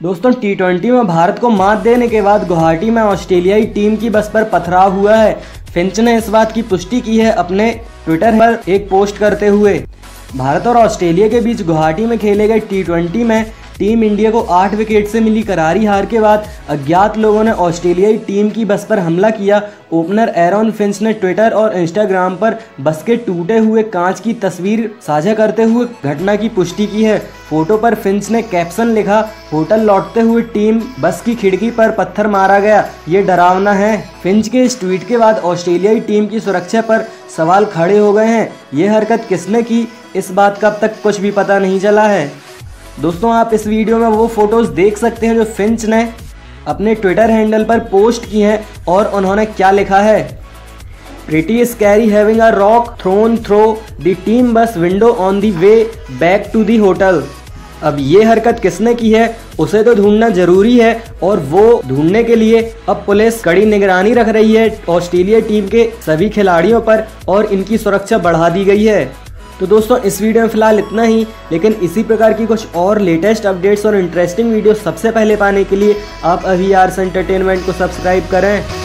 दोस्तों T twenty में भारत को मात देने के बाद गुवाहाटी में ऑस्ट्रेलियाई टीम की बस पर पथराव हुआ है। फिंच ने इस बात की पुष्टि की है अपने ट्विटर पर एक पोस्ट करते हुए। भारत और ऑस्ट्रेलिया के बीच गुवाहाटी में खेले गए टी ट्वेंटी में टीम इंडिया को आठ विकेट से मिली करारी हार के बाद अज्ञात लोगों ने ऑस्ट्रेलियाई टीम की बस पर हमला किया। ओपनर एरॉन फिंच ने ट्विटर और इंस्टाग्राम पर बस के टूटे हुए कांच की तस्वीर साझा करते हुए घटना की पुष्टि की है। फ़ोटो पर फिंच ने कैप्शन लिखा, होटल लौटते हुए टीम बस की खिड़की पर पत्थर मारा गया। ये डरावना है। फिंच के इस ट्वीट के बाद ऑस्ट्रेलियाई टीम की सुरक्षा पर सवाल खड़े हो गए हैं। ये हरकत किसने की? इस बात का अब तक कुछ भी पता नहीं चला है। दोस्तों, आप इस वीडियो में वो फ़ोटोज़ देख सकते हैं जो फिंच ने अपने ट्विटर हैंडल पर पोस्ट की हैं और उन्होंने क्या लिखा है? Pretty scary having a rock thrown through the team bus window on the way back to the hotel अब ये हरकत किसने की है? उसे तो ढूंढना ज़रूरी है और वो ढूँढने के लिए अब पुलिस कड़ी निगरानी रख रही है। ऑस्ट्रेलिया टीम के सभी खिलाड़ियों पर और इनकी सुरक्षा बढ़ा दी गई है। तो दोस्तों, इस वीडियो में फ़िलहाल इतना ही। लेकिन इसी प्रकार की कुछ और लेटेस्ट अपडेट्स और इंटरेस्टिंग वीडियो सबसे पहले पाने के लिए आप अभी आर्स एंटरटेनमेंट को सब्सक्राइब करें।